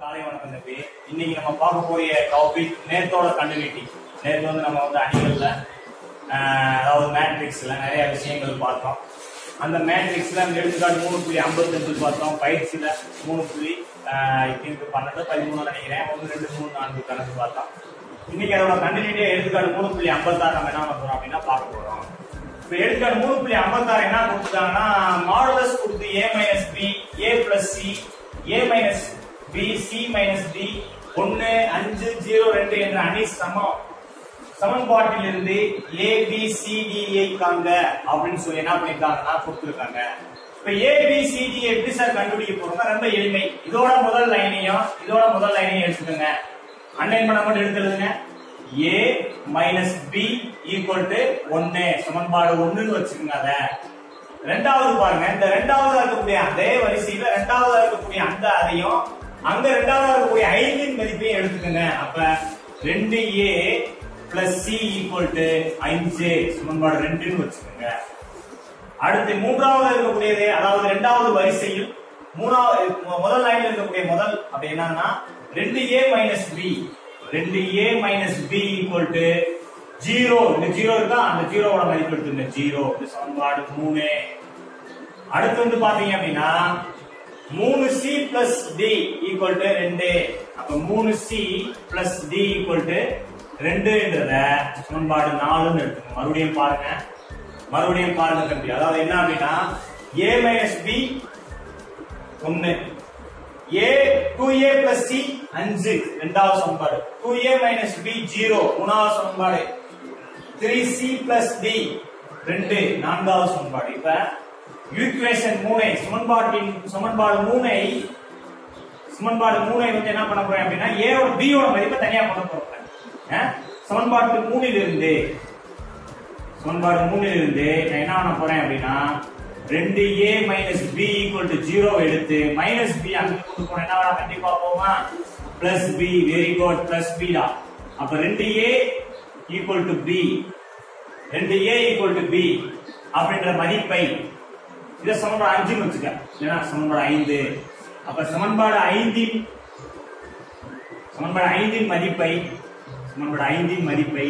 காலை வணக்கம் தம்பி. இன்னைக்கு நம்ம பார்க்க போறிய டாபிக் நேத்தோட கண்டினியூட்டி நேற்று வந்து நம்ம வந்து அணிகளில் அதாவது மேட்ரிக்ஸில் நிறைய விஷயங்கள் பார்த்தோம். அந்த மேட்ரிக்ஸில் அந்த எடுத்துக்காட்டு மூணு புள்ளி ஐம்பத்தஞ்சு பார்த்தோம். பயிற்சியில் மூணு புள்ளி ஐந்து பன்னெண்டு பதிமூணு நினைக்கிறேன். ஒன்று ரெண்டு மூணு நான்கு கணக்கு பார்த்தோம். இன்னைக்கு அதோட கண்டினியூட்டியாக எடுத்துக்காட்டு மூணு புள்ளி ஐம்பத்தாறு நம்ம என்ன பண்ணுறோம் அப்படின்னா பார்க்க போகிறோம் இப்போ எடுத்துக்காட்டு மூணு புள்ளி ஐம்பத்தாறு என்ன கொடுத்துட்டாங்கன்னா மாடுலஸ் கொடுத்து A minus B A plus C A minus C minus D ஒன்னு அஞ்சு ஜீரோ ரெண்டு என்ற அணி சமம் சமன்பாட்டிலிருந்து ஏ பி சி டி ஐ அப்படின்னு சொல்லி என்ன பண்ணிருக்காங்கன்னா கொடுத்துருக்காங்க. இப்ப ஏ பி சி டி எப்படி சார் கண்டுபிடிக்க போறோம்னா ரொம்ப எளிமை. இதோட முதல் லைனையும் இதோட முதல் லைனையும் எடுத்துக்கோங்க. அன்னைன் பண்ண மட்டும் எடுத்துருதுங்க A minus B equal to ஒன்னு சமன்பாடு ஒண்ணுன்னு வச்சுக்கோங்க அத. ரெண்டாவது பாருங்க. இந்த ரெண்டாவதா இருக்கக்கூடிய அதே வரிசையில ரெண்டாவதா இருக்கக்கூடிய அந்த அதையும் அங்க ரெண்டாவதா இருக்கக்கூடிய ஐந்தின் மதிப்பையும் எடுத்துக்கோங்க. அப்ப ரெண்டு A plus C equal to அஞ்சு சமன்பாடு ரெண்டுன்னு வச்சுக்கோங்க. அடுத்து மூன்றாவது இருக்கக்கூடியது அதாவது இரண்டாவது வரிசையில் மூணாவது முதல் லைன்ல இருக்கக்கூடிய முதல் அப்படி என்னன்னா ரெண்டு ஏ மைனஸ் பி ரெண்டு A minus B equal to zero இந்த ஜீரோ இருக்கா? அந்த ஜீரோவோட மதிப்பு எடுத்துங்க ஜீரோ இந்த சமன்பாடு மூணு. அடுத்து வந்து பாத்தீங்க அப்படின்னா மூணு C plus D equal to ரெண்டு. அப்ப மூணு C plus D equal to ரெண்டுன்றத சமன்பாடு நாலுன்னு எடுத்துங்க மறுபடியும் பாருங்க. மறுபடியும் பாருங்க தம்பி. அதாவது என்ன அப்படின்னா ஏ மைனஸ் பி ஒன்னு A two A plus C அஞ்சு. ரெண்டாவது சமன்பாடு. Two A minus B zero மூணாவது சமன்பாடு. த்ரீ சி பிளஸ் டி ரெண்டு. நான்காவது சமன்பாடு. இப்ப ஈக்குவேஷன் மூணை சமன்பாட்டின் சமன்பாடு மூணை சமன்பாடு மூணை வந்து என்ன பண்ண போறேன் அப்படின்னா ஏவோட பியோட மதிப்பை தனியா பண்ண போறேன் சமன்பாட்டு மூணில் இருந்து சமன்பாடு மூணில் இருந்து நான் என்ன பண்ண போறேன் அப்படின்னா ரெண்டு A minus B equal to zero எடுத்து மைனஸ் பி அங்க கொண்டு போனா என்ன வரும்? கண்டிப்பா போமா plus B very good plus B தான். அப்ப ரெண்டு ஏ ஈக்குவல் டு பி ரெண்டு ஏ ஈக்குவல் டு பி அப்படின்ற மதிப்பை இத சமன்பாடு அஞ்சுன்னு வச்சுக்க. இல்லைன்னா சமன்பாடு ஐந்து. அப்ப சமன்பாடு ஐந்தின் சமன்பாடு ஐந்தின் மதிப்பை சமன்பாடு ஐந்தின் மதிப்பை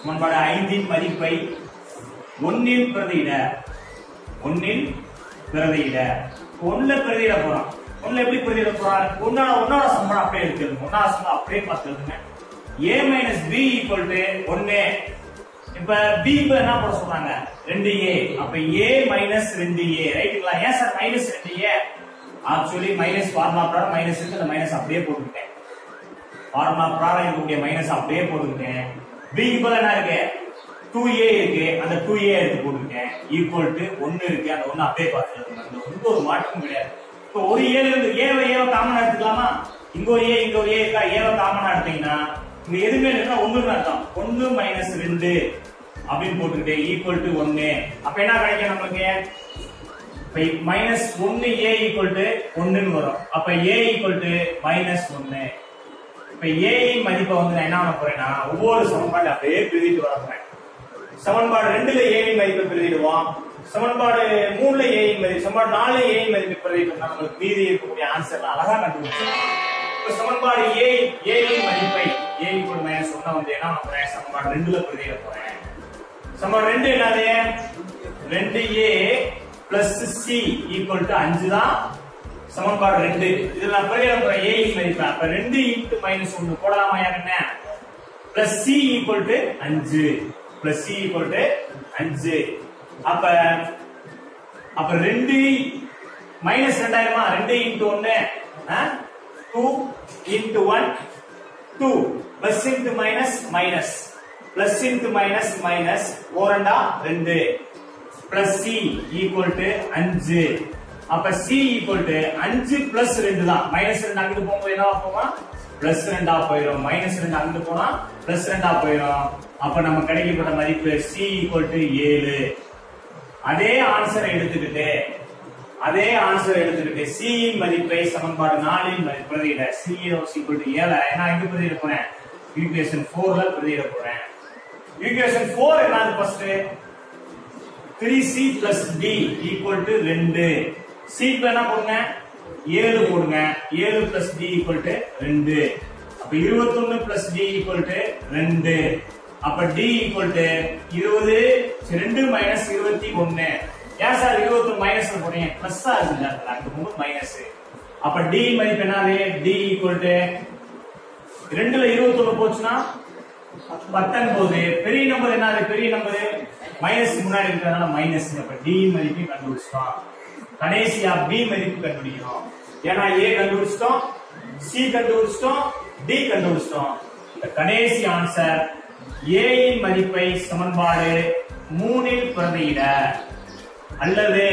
சமன்பாடு ஐந்தின் மதிப்பை ஒன்னில் பிரதியிட ஒன்னில் பிரதியிட. ஒண்ணுல பிரதியிட போறோம். ஒன்னுல எப்படி பிரதியிட போறான் ஒன்னோட ஒன்னோட சம்பளம் அப்படியே எடுத்துருங்க ஒன்னாவது சம்பளம் அப்படியே பார்த்துருங்க A minus B equal to ஒன்னு இப்ப பி இப்ப என்ன போட சொல்றாங்க? ரெண்டு ஏ அப்ப ஏ மைனஸ் ரெண்டு ஏ ரைட்டுங்களா ஏன் சார் மைனஸ் ரெண்டு ஏ ஆக்சுவலி மைனஸ் ஃபார்முலா பிரகாரம் மைனஸ் இருக்கு. அந்த மைனஸ் அப்படியே போட்டுக்கிட்டேன். ஃபார்முலா பிரகாரம் இருக்கக்கூடிய மைனஸ் அப்படியே போட்டுக்கிட்டேன். பி ஈக்குவல் என்ன இருக்கு? டூ ஏ இருக்கு. அந்த டூ ஏ எடுத்து போட்டுக்கிட்டேன். ஈக்குவல் டு ஒன்னு இருக்கு. அந்த ஒன்னு அப்படியே பார்த்துருங்க அந்த ஒன்று ஒரு மாற்றமும் கிடையாது. இப்போ ஒரு ஏல இருந்து ஏவை ஏவை காமனா எடுத்துக்கலாமா? இங்க ஒரு ஏ இங்க ஒரு ஏ இருக்கா? ஏவை காமனா எடுத்தீங்கன்னா இங்க எதுவுமே இல்லைன்னா ஒண்ணுன்னு அர்த்தம். ஒன்னு மைனஸ் ரெண்டு அப்படின்னு போட்டுக்கிட்டேன் ஈக்குவல் டு ஒன்னு அப்ப என்ன கிடைக்கும் நம்மளுக்கு? மைனஸ் ஒன்னு ஏ ஈக்குவல் டு ஒன்னுன்னு வரும். அப்ப ஏ ஈக்குவல் டு மைனஸ் ஒன்னு இப்ப ஏ மதிப்பை வந்து நான் என்ன பண்ண போறேன்னா ஒவ்வொரு சமன்பாடு அப்படியே பிரிவிட்டு வர போறேன். சமன்பாடு ரெண்டுல ஏ மதிப்பை பிரிவிடுவோம் சமன்பாடு மூணுல ஏ மதிப்பு சமன்பாடு நாலு ஏ மதிப்பு மதிப்பை நம்மளுக்கு மீதி இருக்கக்கூடிய ஆன்சர் அழகா கண்டுபிடிச்சோம் இப்ப சமன்பாடு ஏ ஏ மதிப்பை ஏ ஈக்குவல் மைனஸ் ஒன்ன வந்து என்ன போறேன்? சமன்பாடு ரெண்டுல பிரதிட போறேன். சமன்பாடு ரெண்டு என்னது? ரெண்டு A plus C equal to அஞ்சு தான் சமன்பாடு ரெண்டு. இதுல நான் பிரதிட போறேன். ஏ இன் மதிப்பு? அப்ப ரெண்டு இன்ட்டு மைனஸ் ஒன்னு போடலாமா யார் என்ன? பிளஸ் சி ஈக்குவல் டு அஞ்சு. பிளஸ் சி ஈக்குவல் டு அஞ்சு. அப்ப அப்ப ரெண்டு மைனஸ் ரெண்டாயிரமா? ரெண்டு இன்ட்டு ஒன்னு two into one two plus into minus minus plus into minus minus ஓரண்டா ரெண்டு. பிளஸ் சி ஈக்குவல் டு அஞ்சு. அப்ப சி ஈக்குவல் டு அஞ்சு பிளஸ் ரெண்டு தான். மைனஸ் ரெண்டு அங்கிட்டு போகும்போது என்ன போமா பிளஸ் ரெண்டா போயிடும் மைனஸ் ரெண்டு அங்கிட்டு போனா பிளஸ் ரெண்டா போயிடும் அப்ப நம்ம கிடைக்கப்பட்ட மதிப்பு சி ஈக்குவல் டு ஏழு. அதே ஆன்சரை எடுத்துக்கிட்டு அதே ஆன்சர் எடுத்துக்கிட்டு சி இன் மதிப்பை சமன்பாடு நாலின் மதிப்பு பிரதியிட. சி ஈக்குவல் டு ஏழு. ஏன்னா எங்க பிரதியிட போறேன்? ஈக்குவேஷன் போர்ல பிரதியிட போறேன். ஈக்குவேஷன் போர் என்னது first three C plus D equal to ரெண்டு. சி என்ன போடுங்க. ஏழு போடுங்க. ஏழு பிளஸ் டி ஈக்குவல் டு ரெண்டு. அப்ப இருபத்தொன்னு பிளஸ் டி ஈக்குவல் டு ரெண்டு. அப்ப டி ஈக்குவல் டு இருபது. ரெண்டு மைனஸ் இருபத்தி ஒன்னு ஏன் சார் இருபத்தொன்னு மைனஸ் போடுறீங்க? பிளஸ்ஸா இருக்குங்க அங்க ரொம்ப மைனஸ் அப்ப டி மதிப்பு என்னது? டி ஈக்குவல் டு ரெண்டுல இருபத்தொன்னு போச்சுன்னா பத்தொன்பது பெரிய நம்பர் என்னது? பெரிய நம்பர் மைனஸ் முன்னாடி இருக்கிறதுனால மைனஸ் அப்ப டி மதிப்பு கண்டுபிடிச்சிட்டோம். கடைசியா பி மதிப்பு கண்டுபிடிக்கிறோம் ஏன்னா ஏ கண்டுபிடிச்சிட்டோம் சி கண்டுபிடிச்சிட்டோம் டி கண்டுபிடிச்சிட்டோம். இந்த கடைசி ஆன்சர் ஏ மதிப்பை சமன்பாடு மூணில் பிரதியிட அல்லது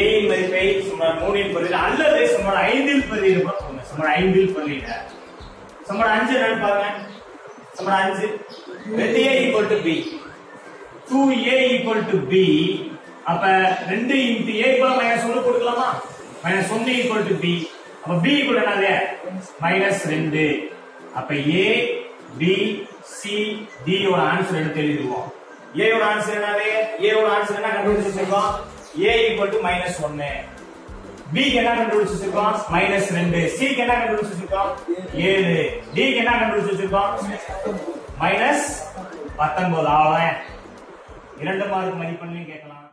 ஏயின் மதிப்பை சுமார் மூணில் பதில் அல்லது சுமார் ஐந்தில் பதில் கூட போங்க ஐந்தில் பதில. சுமார் அஞ்சு என்னன்னு பாருங்க. சமன்பாடு அஞ்சு. ரெண்டு A equal to B two A equal to B அப்ப ரெண்டு இன்ட்டு ஏ ஈக்குவல் மைனஸ் ஒன்று கொடுக்கலாமா? மைனஸ் ஒன்று ஈக்குவல் டு பி அப்ப பி ஈக்குவல் என்னது? மைனஸ் ரெண்டு. அப்ப A B C D answer எடுத்து எழுதிடுவோம். ஏ யோட ஆன்சர் என்னது? ஏ யோட ஆன்சர் என்ன கண்டுபிடிச்சு வச்சிருக்கோம் ஏ ஈக்குவல் டு மைனஸ் ஒன்னு பி என்ன கண்டுபிடிச்சு வச்சிருக்கோம் மைனஸ் ரெண்டு சி என்ன கண்டுபிடிச்சு வச்சிருக்கோம் ஏழு டி என்ன கண்டுபிடிச்சு வச்சிருக்கோம் மைனஸ் பத்தொன்பது. ஆவன் இரண்டு மார்க் மதிப்பெண்ணையும் கேட்கலாம்.